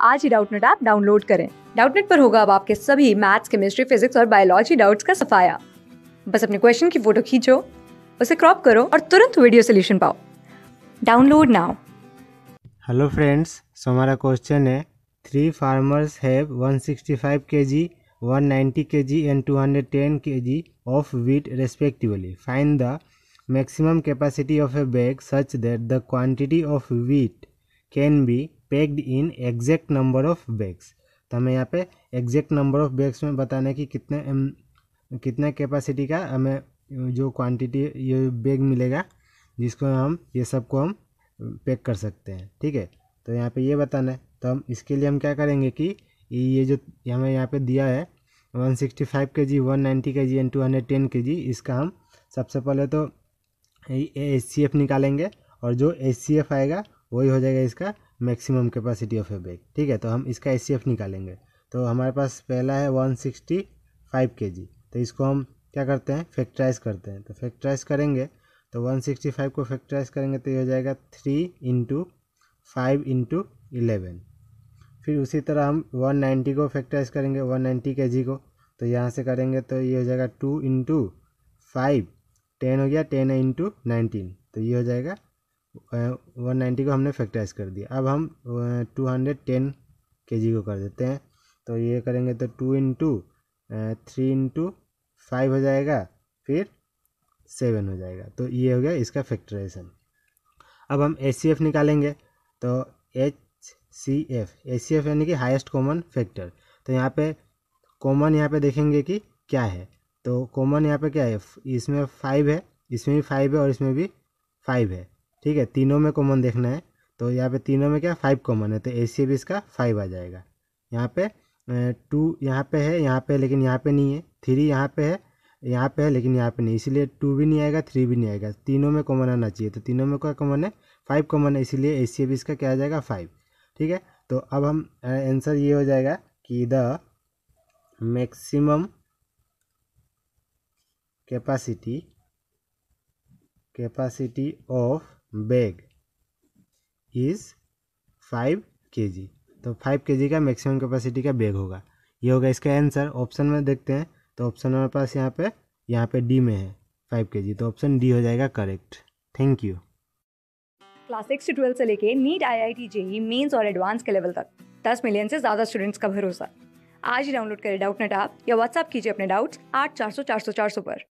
आज ही Doubtnut app download करें। डाउटनेट पर होगा अब आपके सभी मैथ्स केमिस्ट्री फिजिक्स और बायोलॉजी डाउट्स का सफाया। बस अपने क्वेश्चन की फ़ोटो खींचो, उसे क्रॉप करो और तुरंत वीडियो सोल्यूशन पाओ। डाउनलोड नाउ हेलो फ्रेंड्स हमारा क्वेश्चन है three farmers have 165 kg 190 kg and 210 kg of wheat respectively. Find the maximum capacity of a bag such that the quantity of wheat can be packed in exact number of bags तो हमें यहाँ पे exact number of bags में बताना है कि कितने कितने कैपेसिटी का हमें जो क्वांटिटी ये बैग मिलेगा, जिसको हम, ये सबको हम पैक कर सकते हैं, ठीक है? तो यहाँ पे ये बताना है। तो हम, इसके लिए हम क्या करेंगे कि ये जो हमें यहाँ पे दिया है 165 के G one ninety K G and two hundred ten K G इसका हम सबसे पहले तो एच सी एफ़ निकालेंगे और जो एच सी एफ़ आएगा, वही हो जाएगा इसका maximum capacity of a bag. ठीक है तो हम इसका एच निकालेंगे। तो हमारे पास पहला है one sixty five K G तो इसको हम क्या करते हैं? फैक्टराइज करते हैं। तो फैक्टराइज करेंगे तो वन सिक्सटी फाइव को फैक्टराइज करेंगे तो ये हो जाएगा three into five into eleven. फिर उसी तरह हम वन नाइन्टी को फैक्टराइज करेंगे वन नाइन्टी के जी को। तो यहाँ से करेंगे तो ये हो जाएगा टू इंटू फाइव। टेन हो गया, टेन इंटू नाइनटीन। तो ये हो जाएगा वन नाइन्टी को हमने फैक्टराइज कर दिया। अब हम टू हंड्रेड टेन के जी को कर देते हैं। तो ये करेंगे तो two into three into five हो जाएगा, फिर सेवन हो जाएगा। तो ये हो गया इसका फैक्टराइजेशन अब हम एच सी एफ़ निकालेंगे। तो H C F H C F यानी कि हाईएस्ट कॉमन फैक्टर तो यहाँ पे कॉमन यहाँ पे देखेंगे कि क्या है। तो कॉमन यहाँ पे क्या है? इसमें फाइव है, इसमें भी फाइव है और इसमें भी फाइव है। ठीक है, तीनों में कॉमन देखना है। तो यहाँ पे तीनों में क्या? फाइव कॉमन है तो ए सी इसका फाइव आ जाएगा। यहाँ पे टू यहाँ पे है, यहाँ पे लेकिन यहाँ पे नहीं है। थ्री यहाँ पे है, यहाँ पे है, लेकिन यहाँ पे नहीं। इसीलिए टू भी नहीं आएगा थ्री भी नहीं आएगा। तीनों में कॉमन आना चाहिए। तो तीनों में क्या कॉमन है? फाइव कॉमन है, इसीलिए ए सी इसका क्या आ जाएगा? फाइव ठीक है? तो अब हम आंसर ये हो जाएगा कि the maximum capacity capacity of bag is five K G तो फाइव के जी का मैक्सिमम कैपेसिटी का बैग होगा। ये होगा इसका आंसर। ऑप्शन में देखते हैं। तो ऑप्शन हमारे पास यहाँ पे यहाँ पे डी में है, फाइव के जी तो ऑप्शन डी हो जाएगा correct thank you class six से ट्वेल्थ से लेके NEET I I T JEE mains और एडवांस के लेवल तक। दस मिलियन से ज़्यादा स्टूडेंट्स का भरोसा। आज ही डाउनलोड करें डाउट नेट आप या व्हाट्सअप कीजिए अपने डाउट्स आठ चार सौ चार सौ चार सौ पर।